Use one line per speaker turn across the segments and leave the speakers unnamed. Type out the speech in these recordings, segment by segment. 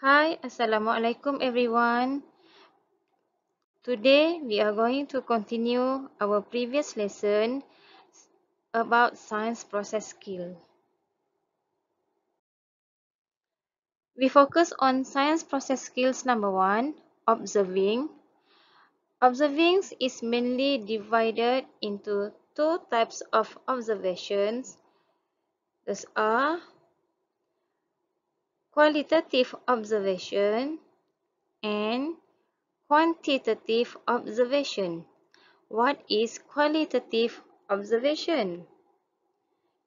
Hi, Assalamualaikum everyone. Today we are going to continue our previous lesson about science process skill. We focus on science process skills number one, observing. Observing is mainly divided into two types of observations. Those are qualitative observation and quantitative observation. What is qualitative observation?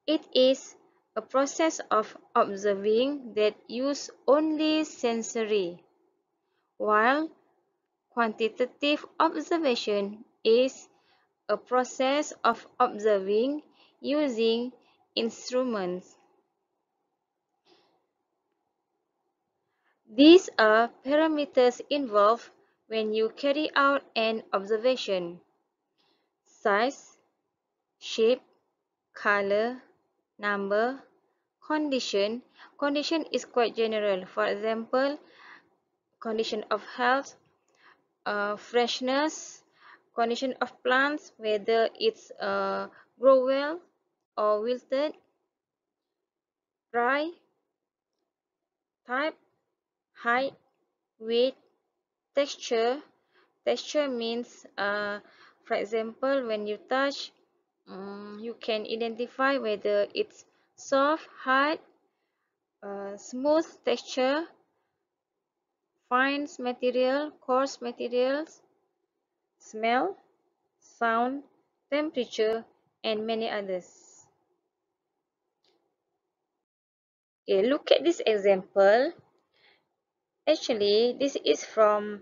It is a process of observing that use only sensory, while quantitative observation is a process of observing using instruments. These are parameters involved when you carry out an observation. Size, shape, color, number, condition. Condition is quite general. For example, condition of health, uh, freshness, condition of plants, whether it's uh, grow well or wilted, dry, type, height, weight, texture. Texture means, uh, for example, when you touch, um, you can identify whether it's soft, hard, uh, smooth texture, fine material, coarse materials, smell, sound, temperature, and many others. Okay, look at this example. Actually, this is from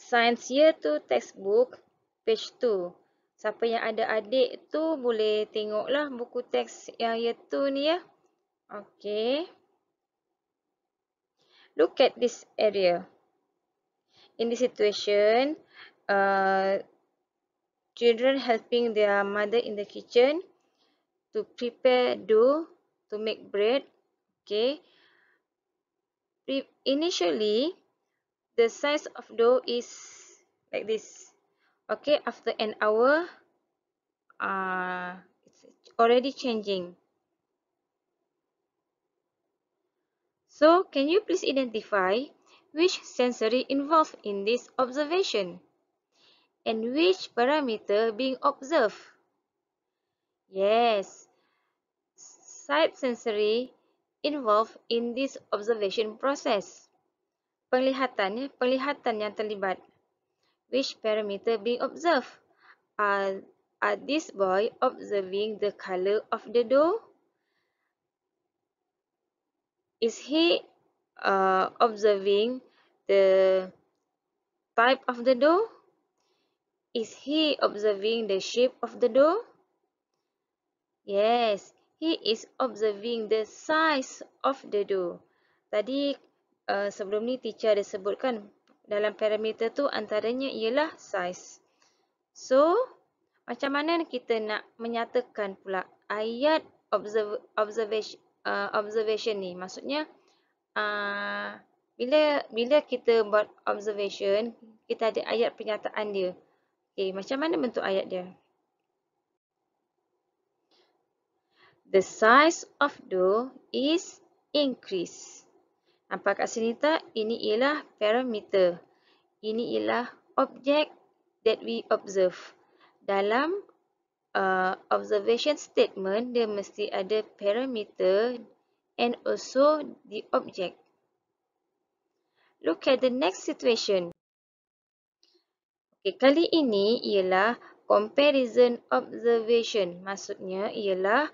Science Year 2 textbook, page 2. Siapa yang ada adik tu boleh tengoklah buku teks yang year 2 ni ya. Okay. Look at this area. In this situation, uh, children helping their mother in the kitchen to prepare dough to make bread. Okay. Initially, the size of dough is like this. Okay, after an hour, uh, it's already changing. So, can you please identify which sensory involved in this observation? And which parameter being observed? Yes, sight sensory involved in this observation process. Penglihatan, penglihatan yang terlibat. Which parameter being observed? Are, are this boy observing the color of the dough? Is he uh, observing the type of the dough? Is he observing the shape of the dough? Yes, he is observing the size of the dough. Tadi uh, sebelum ni teacher ada sebutkan dalam parameter tu antaranya ialah size. So, macam mana kita nak menyatakan pula ayat observ observation uh, observation ni? Maksudnya uh, bila bila kita buat observation, kita ada ayat pernyataan dia. Okey, macam mana bentuk ayat dia? The size of dough is increase. Nampak kat sini tak? Ini ialah parameter. Ini ialah object that we observe. Dalam uh, observation statement, dia mesti ada parameter and also the object. Look at the next situation. Okay, kali ini ialah comparison observation. Maksudnya ialah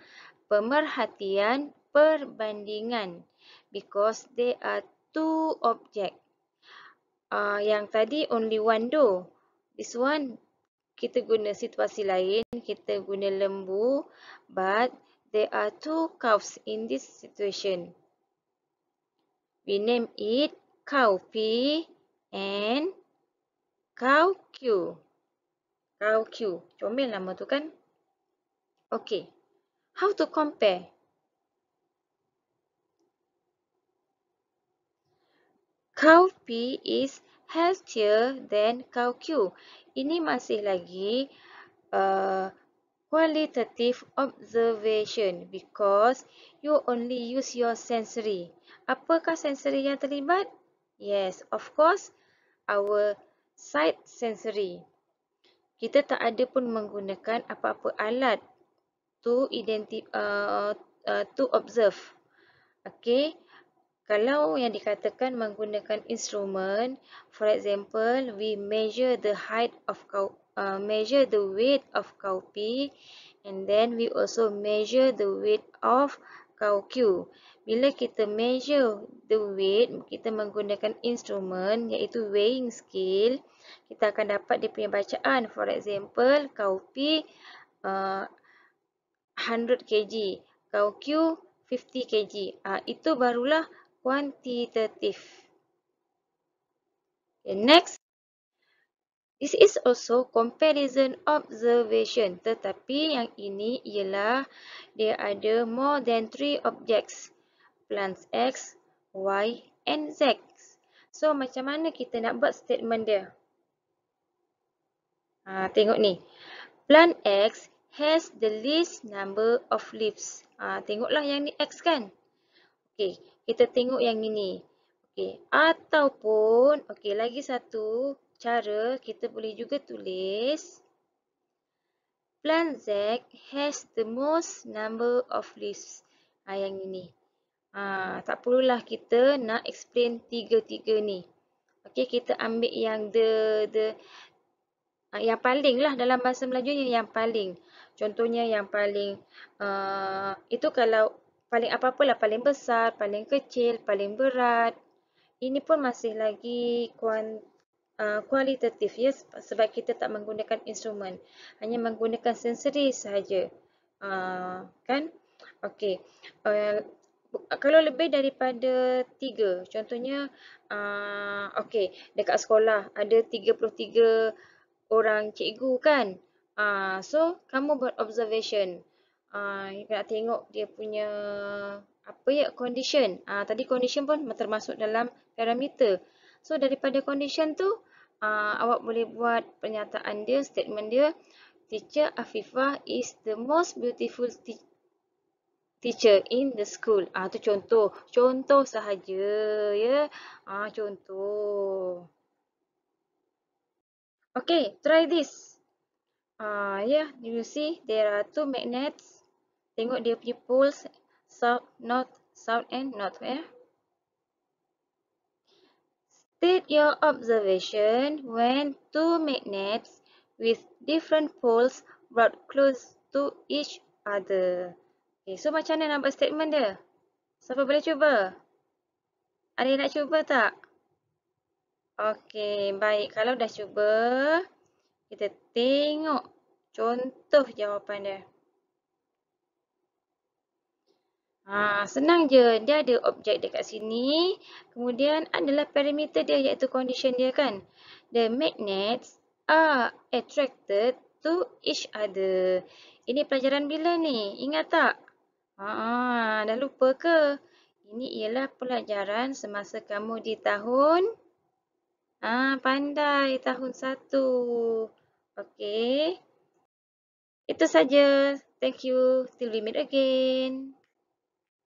pemerhatian perbandingan because there are two object. Uh, yang tadi only one dough. This one kita guna situasi lain, kita guna lembu but there are two cows in this situation. We name it cow P and cow Q. Cow Q. Comel nama tu kan? Okay. How to compare? cow P is healthier than cow Q. Ini masih lagi uh, qualitative observation because you only use your sensory. Apakah sensory yang terlibat? Yes, of course, our sight sensory. Kita tak ada pun menggunakan apa-apa alat to identify uh, uh, to observe. Okay, kalau yang dikatakan menggunakan instrumen, for example, we measure the height of cow, uh, measure the weight of cow P, and then we also measure the weight of cow Q. Bila kita measure the weight, kita menggunakan instrumen iaitu weighing scale, kita akan dapat dia punya bacaan. For example, cow P uh, 100 kg, cow Q 50 kg. Uh, itu barulah quantitative. Okay, next. This is also comparison observation. Tetapi yang ini ialah dia ada more than three objects. Plants X, Y and Z. So macam mana kita nak buat statement dia? Ha, tengok ni. Plant X has the least number of leaves. Ha, tengoklah yang ni X kan? Okay, kita tengok yang ini. Okay, ataupun, okay, lagi satu cara kita boleh juga tulis. Plant Z has the most number of leaves. Ha, yang ini. Ha, tak perlulah kita nak explain tiga-tiga ni. Okay, kita ambil yang the, the, yang paling lah dalam bahasa Melayu yang paling. Contohnya yang paling, uh, itu kalau paling apa-apalah paling besar, paling kecil, paling berat. Ini pun masih lagi uh, kualitatif ya sebab kita tak menggunakan instrumen. Hanya menggunakan sensori sahaja. Uh, kan? Okey. Uh, kalau lebih daripada tiga, contohnya, uh, okey, dekat sekolah ada 33 orang cikgu kan. Uh, so, kamu buat observation. Uh, nak tengok dia punya apa ya condition. Uh, tadi condition pun termasuk dalam parameter. So daripada condition tu uh, awak boleh buat pernyataan dia, statement dia. Teacher Afifah is the most beautiful teacher in the school. Ah uh, tu contoh, contoh sahaja ya. Ah uh, contoh. Okay, try this. Ah uh, yeah, you see there are two magnets Tengok dia punya poles south, north, south and north ya. State your observation when two magnets with different poles brought close to each other. Okay, so macam mana buat statement dia? Siapa boleh cuba? Ada yang nak cuba tak? Okey, baik. Kalau dah cuba, kita tengok contoh jawapan dia. Ha, senang je. Dia ada objek dekat sini. Kemudian adalah parameter dia iaitu condition dia kan. The magnets are attracted to each other. Ini pelajaran bila ni? Ingat tak? Ha, dah lupa ke? Ini ialah pelajaran semasa kamu di tahun ha, pandai tahun satu. Okey. Itu saja. Thank you. Till we meet again.